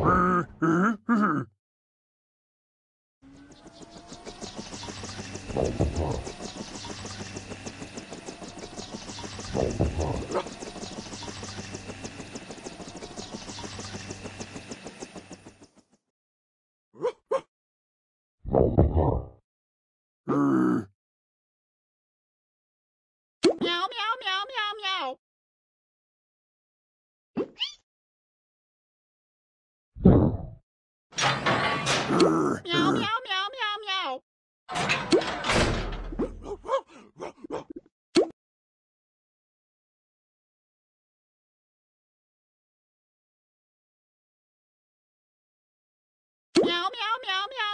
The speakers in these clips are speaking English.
Thank you. meow, meow, meow.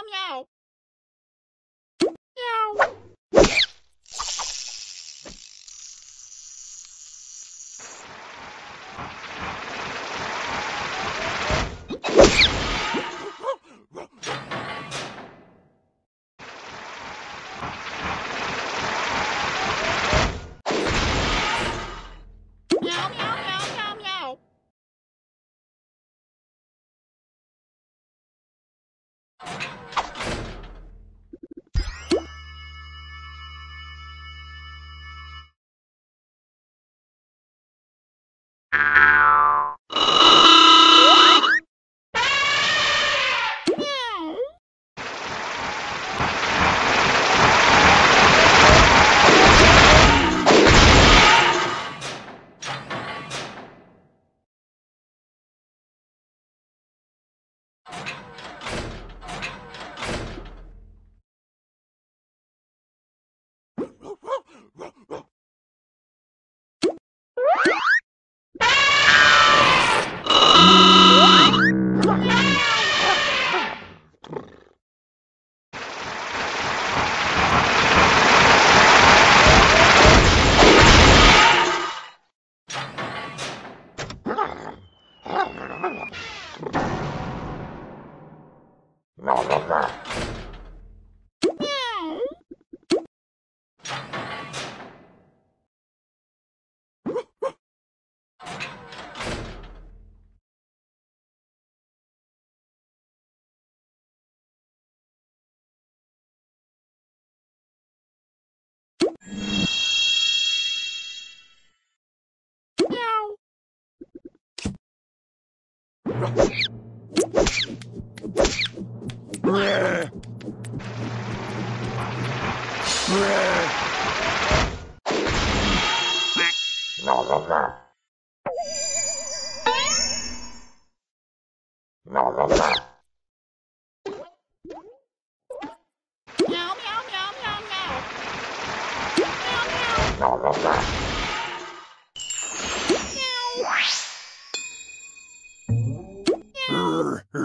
Brrr.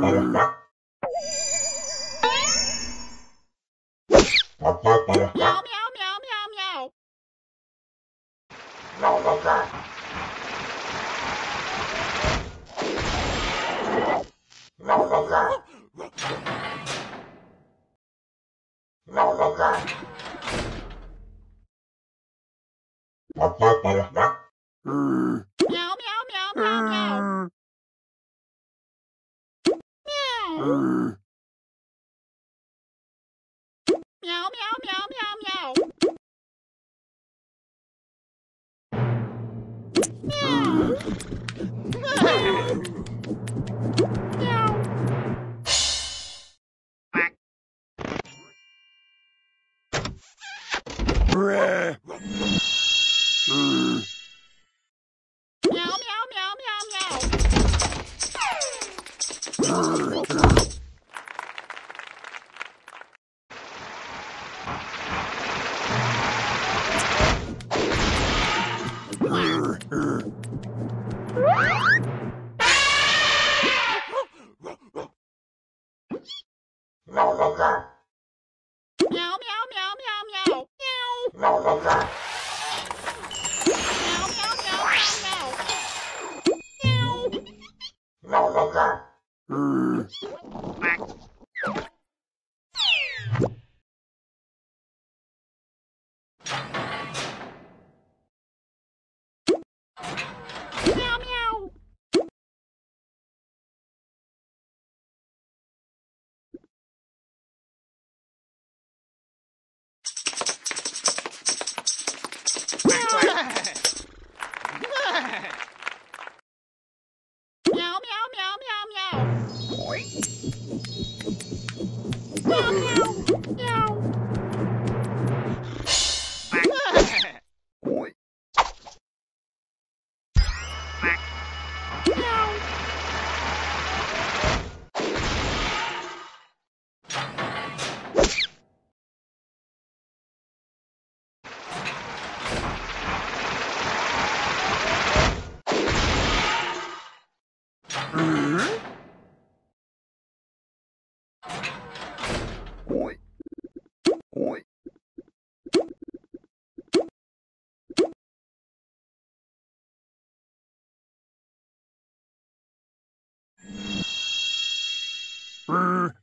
Oh, Bruh.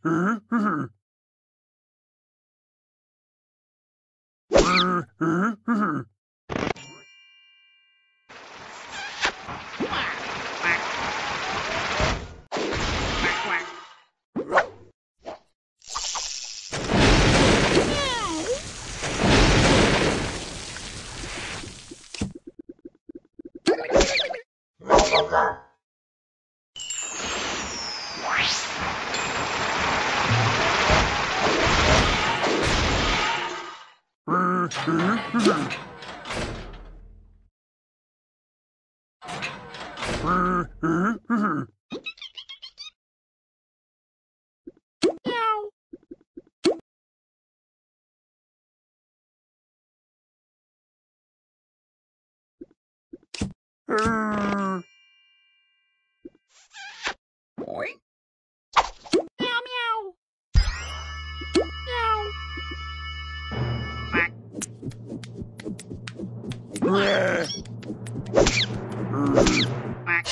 Uh-huh. Meow. Boing. Meow meow. Meow. Quack. Bleh. Quack.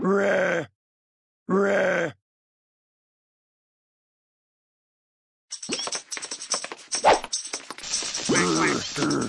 Rah. Rah. Meow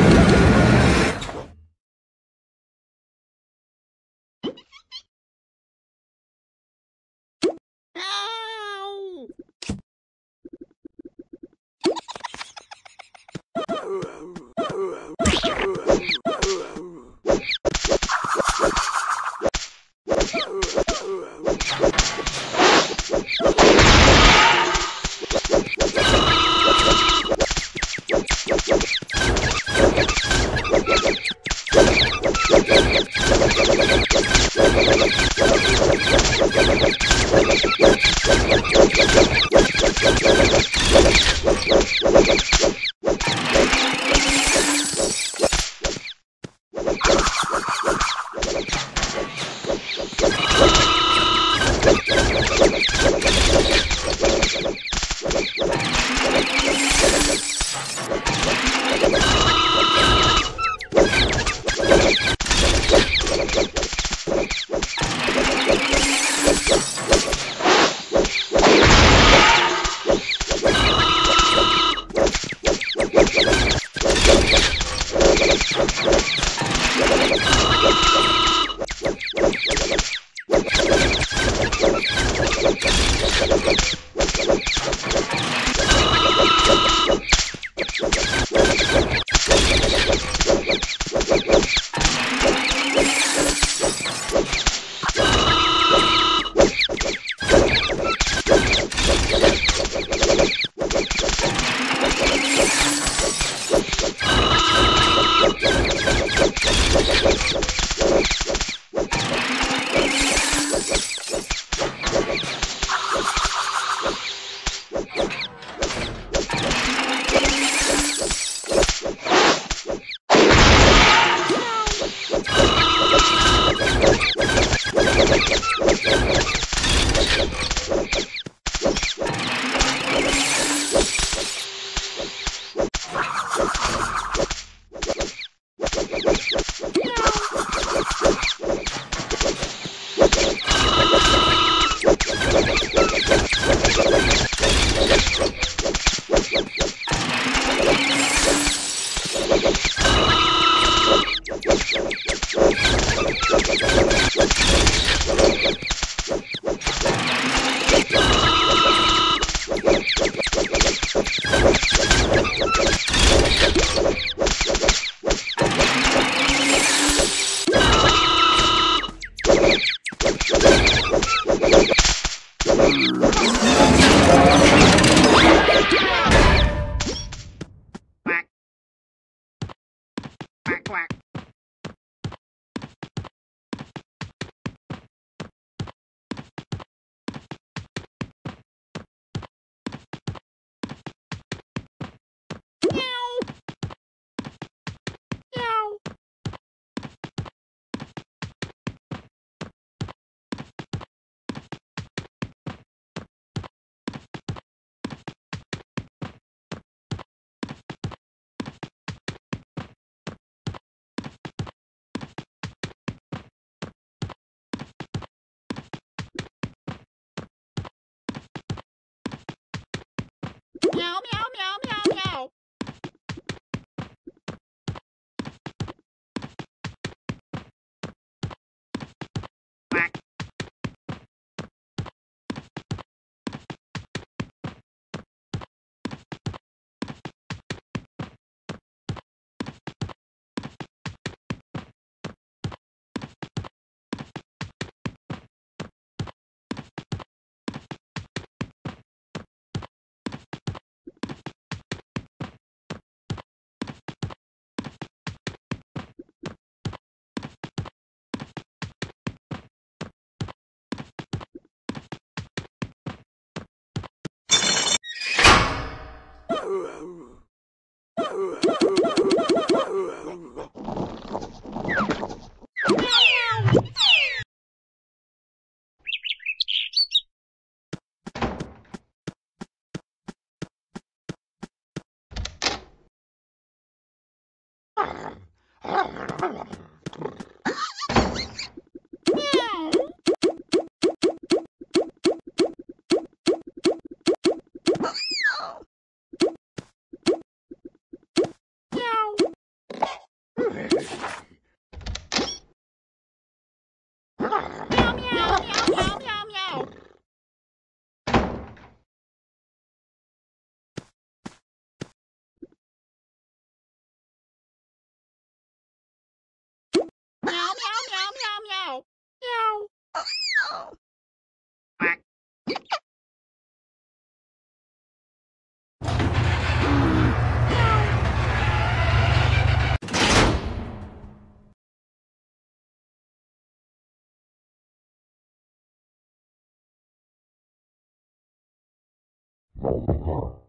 meow, meow, meow. Oh. Meow,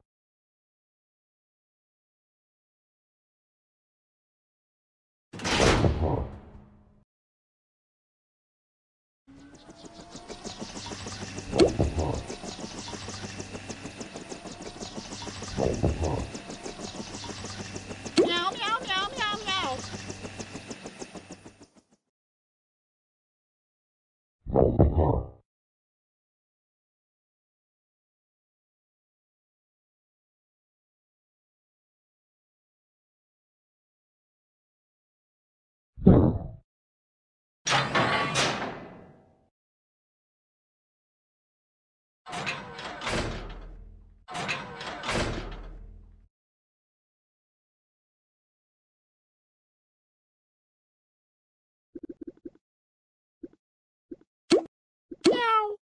Meow.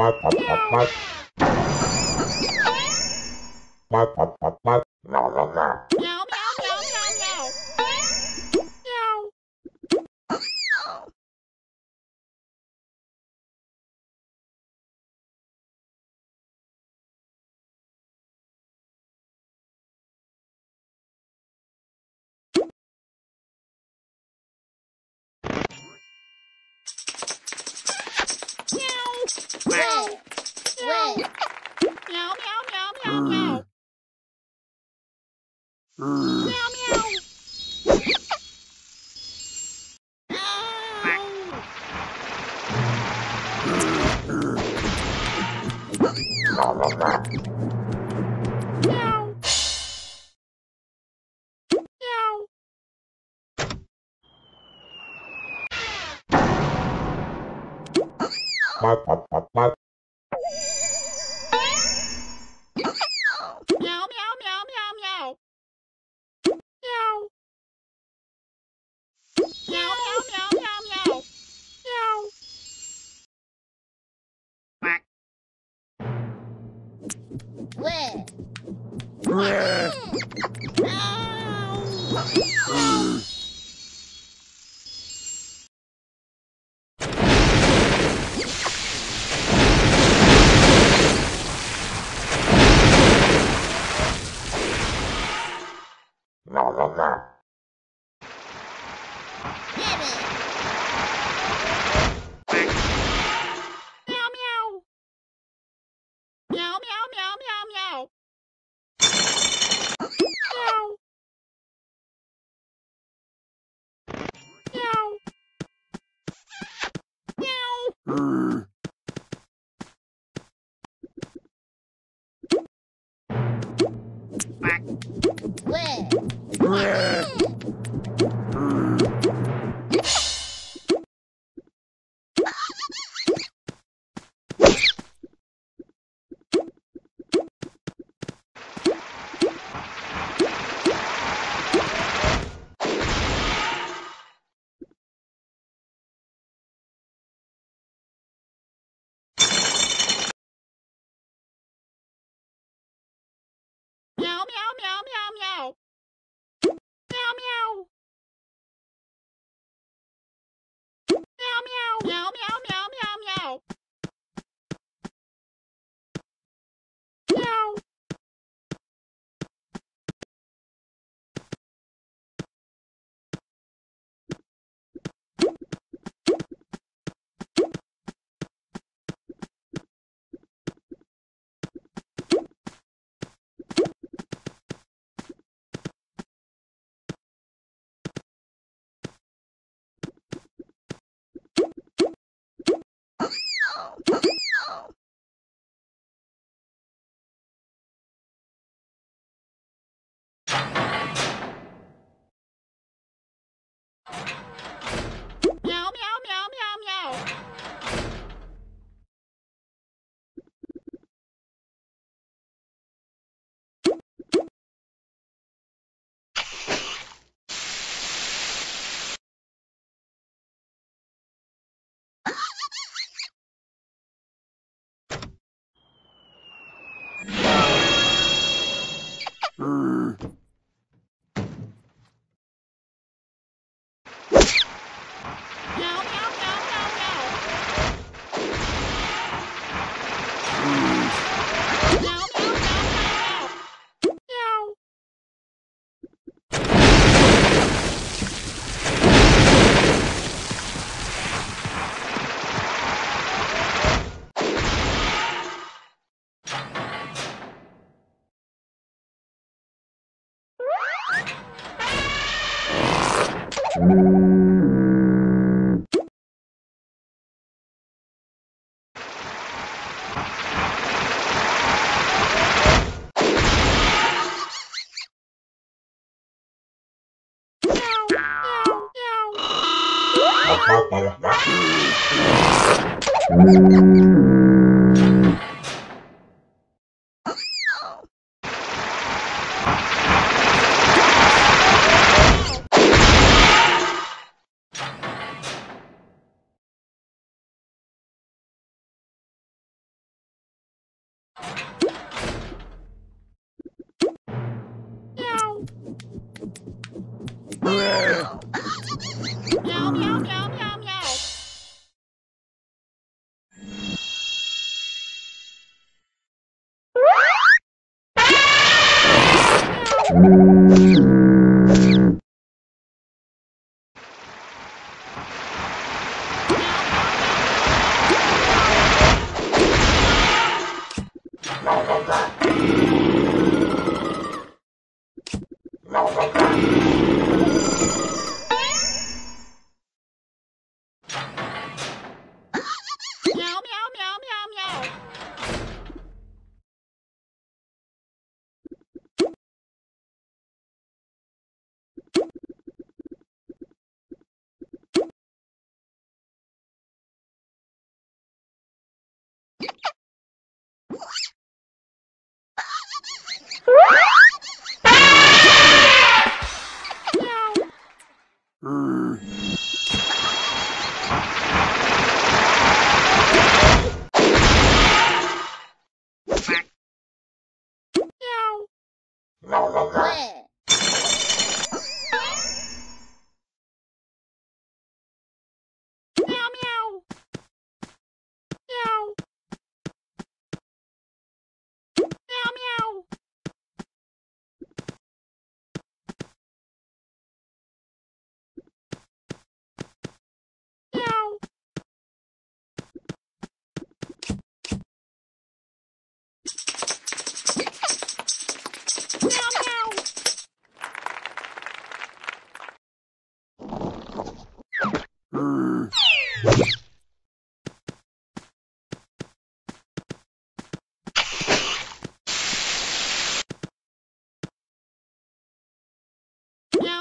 pat, pat, pat. Meow, meow. Brr. Brr. Thank you.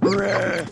Brr.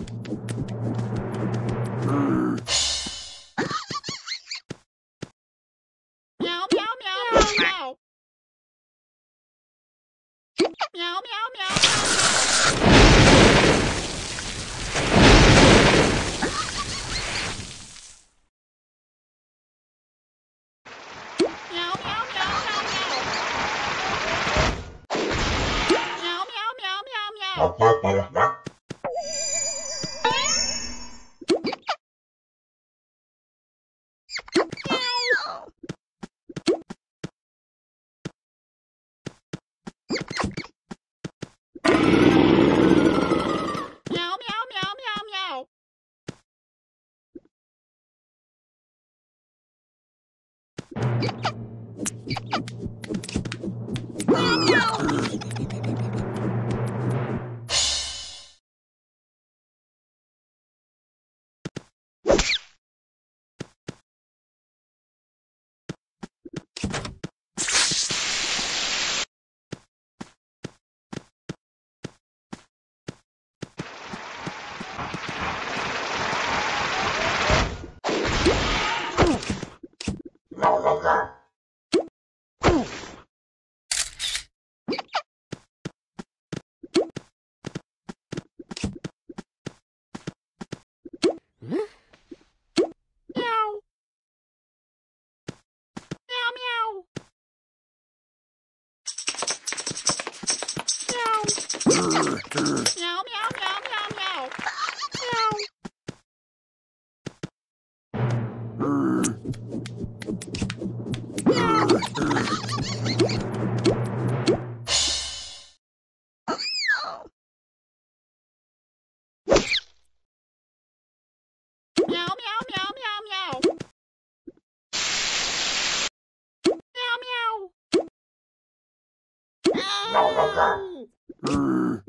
Meow. Brr.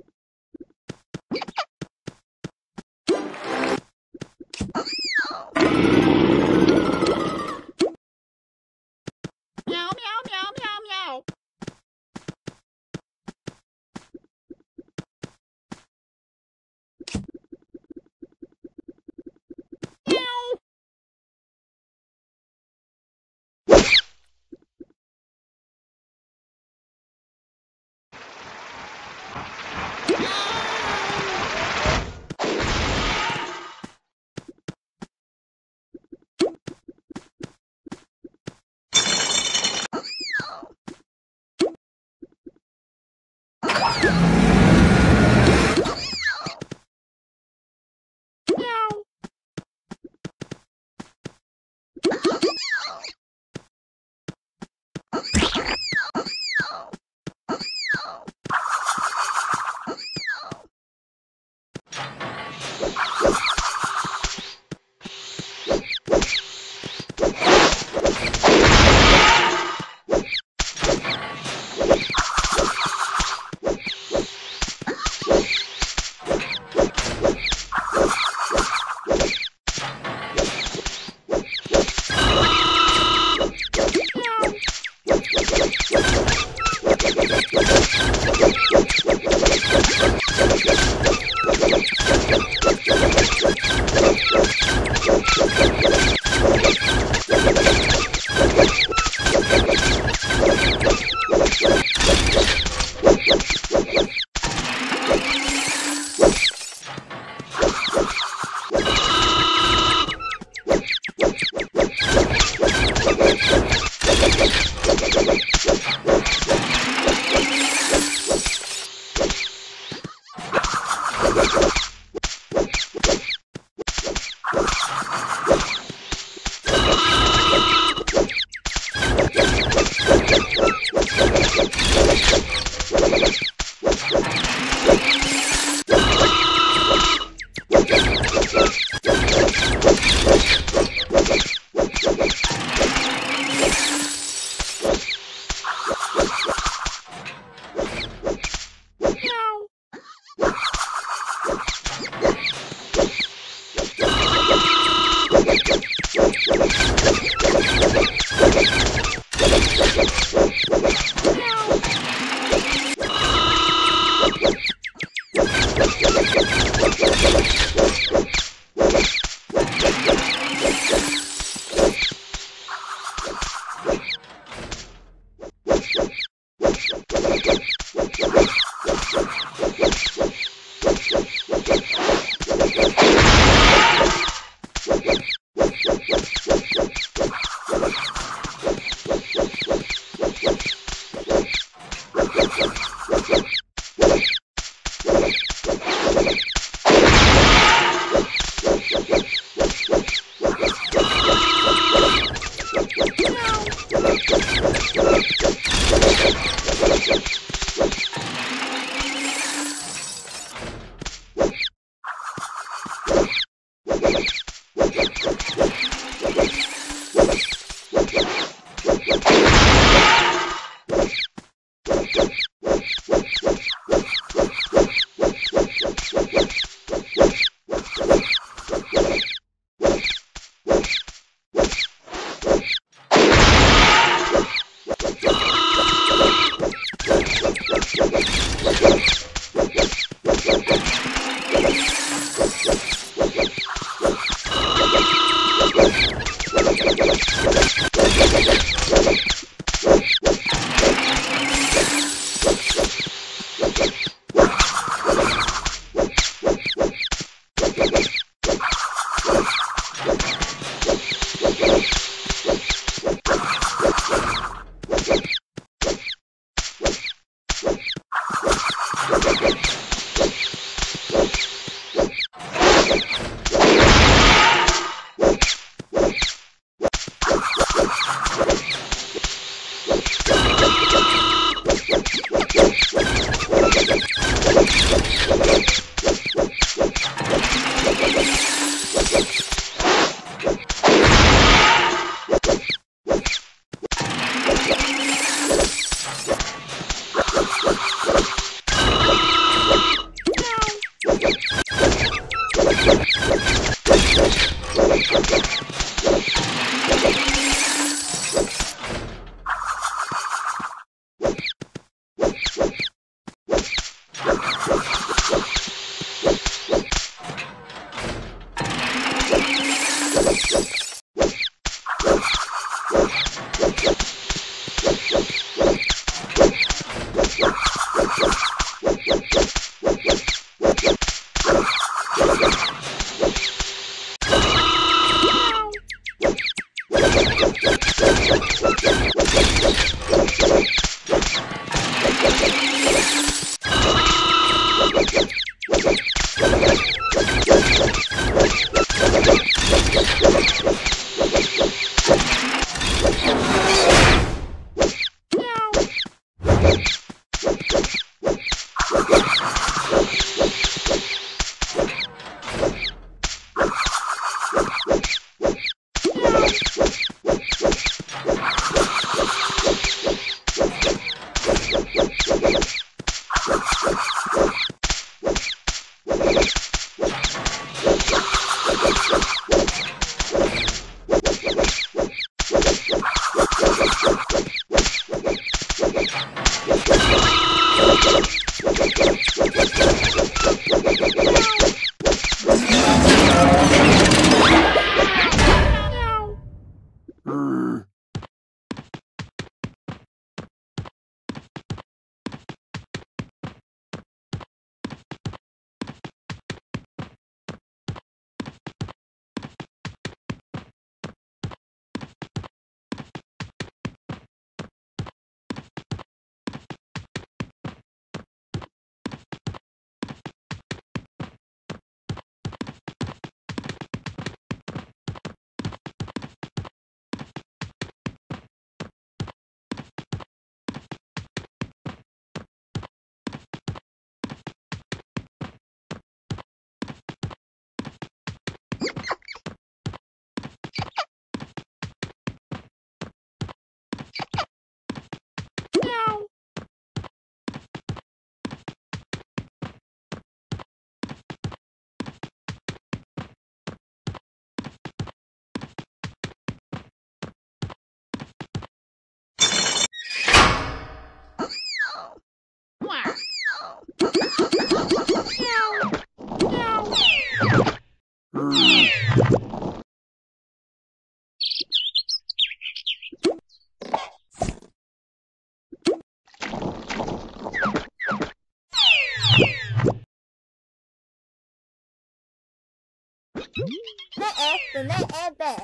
Mẹ ế, từ mẹ ế về.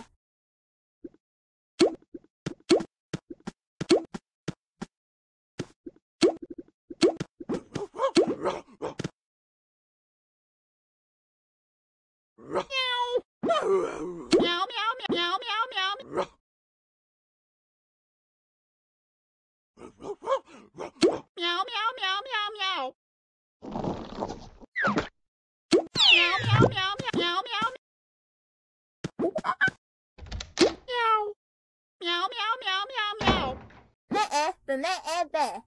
Meow, meow, meow, meow, meow, meow. Meow, meow, meow, meow, meow. Meow, meow, meow, meow, meow, meow. Meow. Meow,